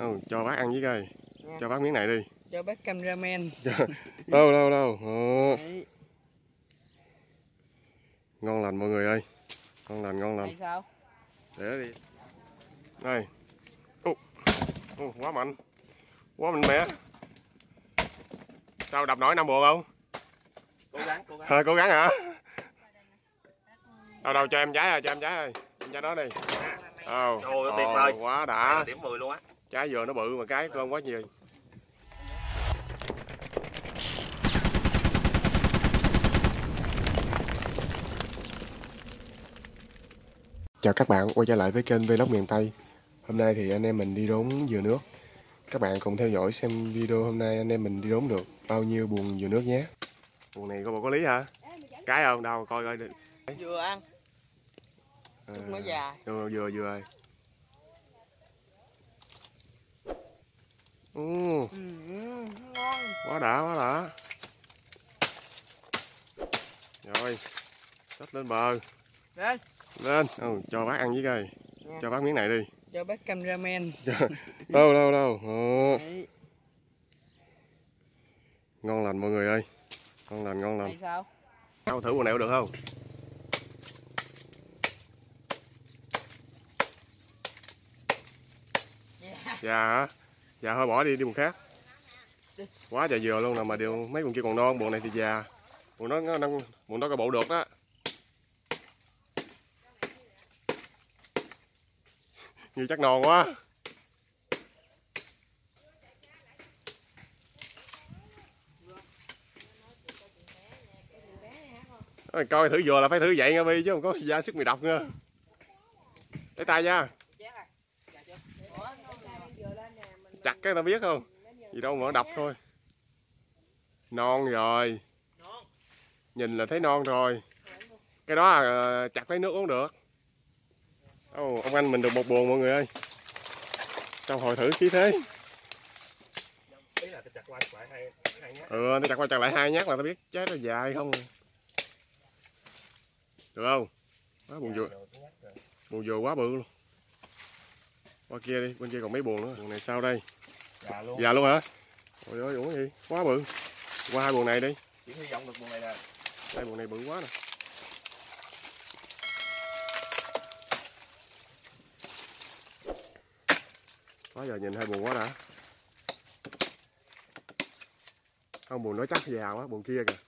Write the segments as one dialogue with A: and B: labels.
A: Đâu, cho bác ăn với coi.
B: Nha.
A: Cho bác miếng này đi.
B: cho bác cameraman
A: đâu đâu đâu. Ồ,
B: Đấy,
A: ngon lành mọi người ơi. Ngon lành ngon lành.
B: sao
A: Để đi. Đây. Ô, ô, quá mạnh. Quá mạnh mẽ. Sao đập nổi năm buồn không?
C: cố gắng cố gắng
A: Thôi cố gắng hả? Đâu đâu cho em trái rồi, cho em trái rồi. Em trái đó đi. Oh,
C: Trời ơi, tuyệt vời.
A: quá đã.
C: điểm 10 luôn á
A: Trái vừa nó bự mà cái con quá nhiều. Chào các bạn, quay trở lại với kênh Vlog miền Tây. Hôm nay thì anh em mình đi đốn dừa nước. Các bạn cùng theo dõi xem video hôm nay anh em mình đi đốn được bao nhiêu buồn dừa nước nhé. Buồn này có bộ có lý hả? Cái không? Đâu coi coi.
B: vừa ăn
A: Ờ,
B: nó già
A: Vừa vừa vừa Ừ,
B: ừ, ừ, ngon
A: quá đã quá đã. Rồi, xách lên bờ.
B: Đấy,
A: Lên, ừ, cho bác ăn với coi.
B: Nha.
A: Cho bác miếng này đi.
B: cho bác cameraman
A: Đâu đâu đâu.
B: Đấy,
A: ngon lành mọi người ơi. Ngon lành ngon lành.
B: tại sao
A: Ăn thử bộ này có được không?
B: yeah.
A: Dạ hả? Dạ thôi bỏ đi đi một khác. Quá trời dừa luôn nè mà điều mấy con kia còn non, bộ này thì già. Bộ nó nó nó- bộ nó có bộ được đó. Như chắc non quá. Coi thử dừa là phải thử vậy nha Bi chứ không có da sức mì độc nữa. Lấy tay nha. chặt cái tao biết không? Gì đâu mà đập thôi. Non rồi. Nhìn là thấy non rồi. Cái đó là ờ, chặt lấy nước uống được. Oh, ông anh mình được một buồn mọi người ơi. Sao hồi thử khí thế?
C: Chặt qua lại hai
A: ừ nó chặt qua chặt lại hai nhát là tao biết trái nó dài không? Được không? Quá buồn vừa buồn vừa quá bự luôn. Qua kia đi bên kia còn mấy buồn nữa. Buồn này sao đây?
C: Già luôn.
A: Già luôn hả? Ôi ơi gì? Quá bự. Qua hai buồn này đi.
C: Chỉ hy vọng được mùa này nè.
A: Đây buồn này bự quá nè. Quá giờ nhìn hai buồn quá đã. Không buồn nó chắc già quá buồn kia kìa.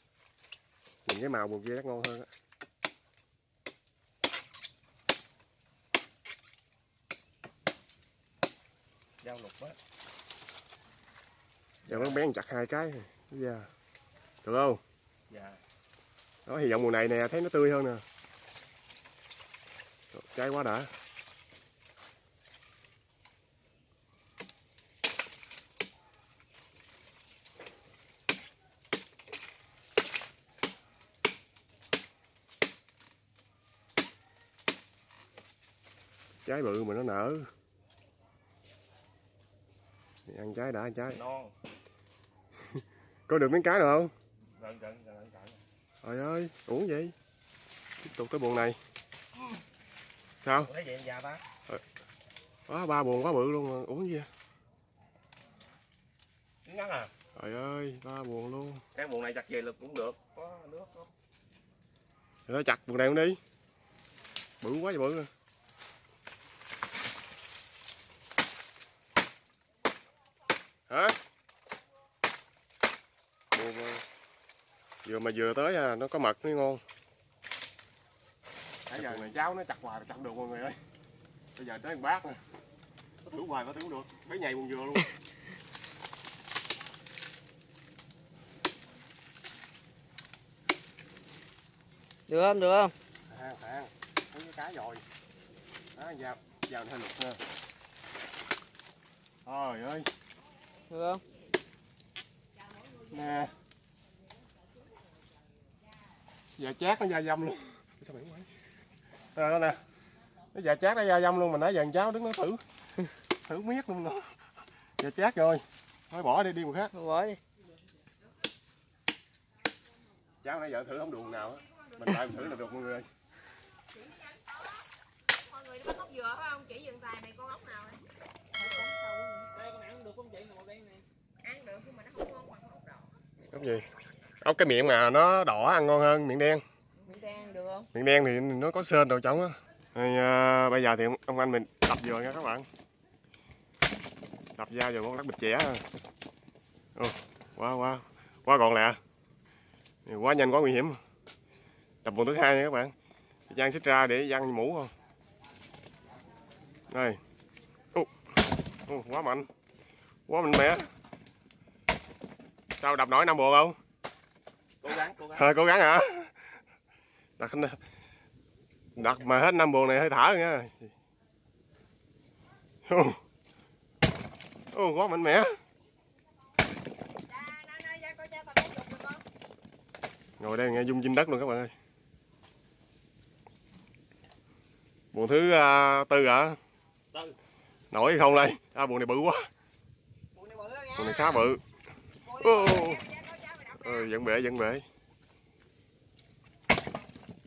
A: Nhìn cái màu buồn kia chắc ngon hơn á.
C: Dao lục á
A: giờ nó bén chặt hai cái. Dạ. Được không
C: dạ.
A: Đó hy vọng mùa này nè thấy nó tươi hơn nè. Trái quá đã. Trái bự mà nó nở ăn trái đã ăn trái
C: non
A: có được miếng cái nào không?
C: Gần gần gần gần
A: trời ơi uống gì tiếp tục tới buồn này. Sao?
C: Thấy vậy em già ta
A: quá ba buồn quá bự luôn mà uống gì vậy?
C: ngắn à?
A: Trời ơi ba buồn luôn.
C: Cái buồn này chặt về lực cũng được có nước không?
A: Rồi chặt buồn này luôn đi. Bự quá vậy bự nè hả? Buồn mà. Vừa mà vừa tới à nó có mật mới ngon. Nãy giờ này cháu nó chặt hoài là chặt được mọi người ơi. Bây giờ tới bát nè. Thử hoài nó thử được. Mấy ngày buồn vừa luôn.
B: Được không được không?
A: Thang, thang, thấy cái cái rồi đó vào vào hơi lục nè. Trời ơi
B: được không?
A: Nè. Dạ chát nó da dâm luôn. Sao mày quay? À, đó nè. Nó dạ chát nó da dâm luôn mà nãy giờ cháu đứng nó thử. Thử miết luôn nè dạ chát rồi. Thôi bỏ đi đi một khác.
B: Thôi bỏ đi.
A: Cháu nãy giờ thử không được nào á. Mình lại mình thử là được mọi người ơi.
D: Mọi người đi bắt ốc dừa phải không? Chỉ dừng tài này con ốc này
A: ốc gì? Ốc cái miệng mà nó đỏ ăn ngon hơn miệng đen.
B: Miếng đen được không?
A: miệng đen thì nó có sên đầu trống á. À, bây giờ thì ông- anh mình đập vừa nha các bạn. Đập dao vào con lắc bịch chẻ Ồ, quá quá quá gọn lẹ. Quá nhanh quá nguy hiểm. Đập vòng thứ hai nha các bạn. Giang xích ra để văng mũ không? Đây. Ồ, ồ, quá mạnh. Quá mạnh mẽ sao đập nổi năm buồn không
C: cố gắng cố gắng
A: Thôi cố gắng hả? Đặt đặt mà hết năm buồn này hơi thở nha. Ô, Ô, quá mạnh mẽ. Ngồi đây nghe dung dinh đất luôn các bạn ơi. Buồn thứ à, tư hả?
C: Tư.
A: Nổi hay không đây? À, buồn này bự quá.
B: Buồn này bự đó nha.
A: Buồn này khá bự. Ừ, dẫn bể, dẫn bể.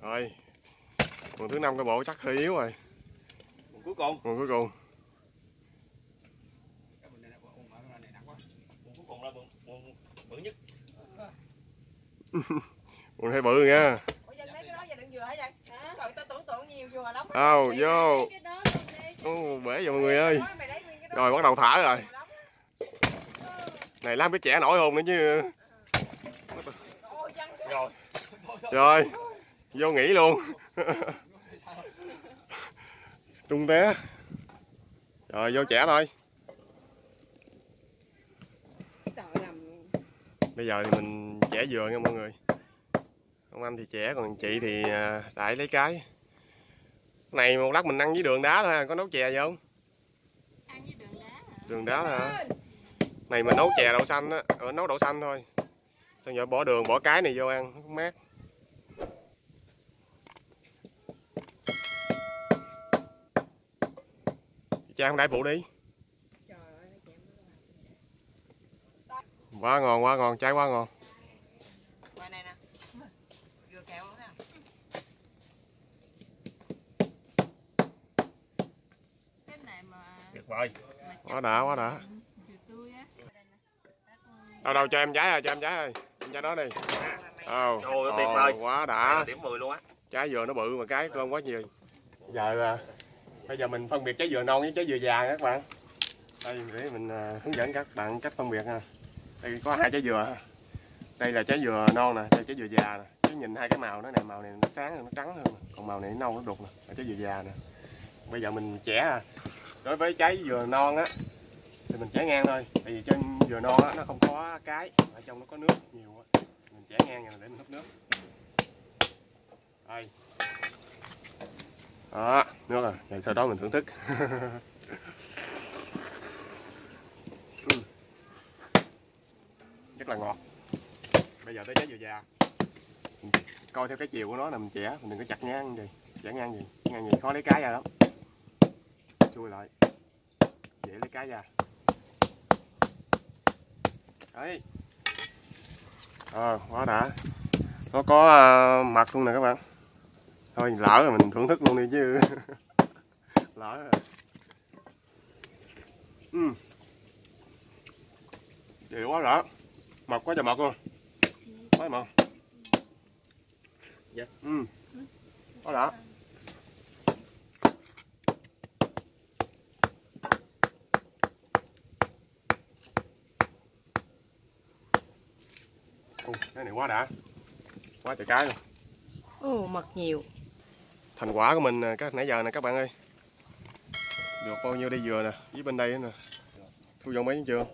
A: Rồi. Buồn thứ năm cái bộ chắc hơi yếu rồi.
C: Buồn cuối cùng
A: Buồn cuối cùng.
C: bự nhất
A: Buồn hơi bự nha.
B: Ủa dân lấy cái đó giờ đừng vừa hả dân? Trời tao tưởng tượng nhiều vừa lắm.
A: Ao vô. Ô, bể rồi mọi người ơi. Rồi bắt đầu thả rồi. Này làm cái trẻ nổi hồn nữa chứ.
C: Rồi
A: Rồi. Vô nghỉ luôn. Tung té. Rồi vô trẻ thôi. Bây giờ thì mình trẻ dừa nha mọi người. Ông anh thì trẻ còn chị thì à, đại lấy cái. Này một lát mình ăn với đường đá thôi, à, có nấu chè gì không?
D: ăn với đường đá hả?
A: Đường đá thôi hả? Này mình nấu chè đậu xanh á, ở nấu đậu xanh thôi. Xong giờ bỏ đường, bỏ cái này vô ăn, nó mát. Cha không đãi phụ đi.
B: trời ơi nó chém
A: Quá ngon, quá ngon, trái quá ngon.
B: Qua này nè. Vừa kẹo luôn ha.
D: cái này mà
C: tuyệt vời
D: mà
A: Quá đã, quá đã. Đâu đâu cho em trái rồi, cho em trái rồi. Em trái đó đi. Oh,
C: Trời ơi, tuyệt vời.
A: quá đã.
C: điểm 10 luôn á
A: Trái dừa nó bự mà cái cơm quá nhiều. Giờ à, bây giờ mình phân biệt trái dừa non với trái dừa già nha các bạn. Đây để mình à, hướng dẫn các bạn cách phân biệt nha. Đây có hai trái dừa. Đây là trái dừa non nè, đây trái dừa già nè. Cái nhìn hai cái màu nó này, màu này nó sáng nó trắng hơn nè. Còn màu này nó nâu nó đục nè, là trái dừa già nè. Bây giờ mình chẻ à. Đối với trái dừa non á thì mình chẻ ngang thôi. Tại vì trên dừa no nó không có cái, ở trong nó có nước nhiều á. Mình chẻ ngang nha để mình hút nước. Đây. Đó, nước rồi. Rồi sau đó mình thưởng thức. Rất là ngọt. Bây giờ tới trái dừa già. Mình coi theo cái chiều của nó là mình chẻ, mình đừng có chặt ngang gì, chẻ ngang gì, ngang gì khó lấy cái ra lắm. Xuôi lại. Dễ lấy cái ra. Đấy. Ờ, quá đã. Nó có à, mặt luôn nè các bạn thôi lỡ rồi mình thưởng thức luôn đi chứ lỡ rồi ừ. Vậy quá đã mật quá trời mật luôn quá mật
C: Dạ.
A: ừ. quá đã Ồ, cái này quá đã. Quá trời cái luôn.
B: Ồ mật nhiều.
A: thành quả của mình các nãy giờ nè các bạn ơi. Được bao nhiêu đây dừa nè với bên đây nè. Thu dọn mấy chưa?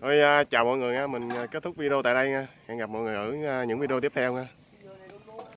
A: Thôi à, chào mọi người nha mình à, kết thúc video tại đây nha. Hẹn gặp mọi người ở à, những video tiếp theo nha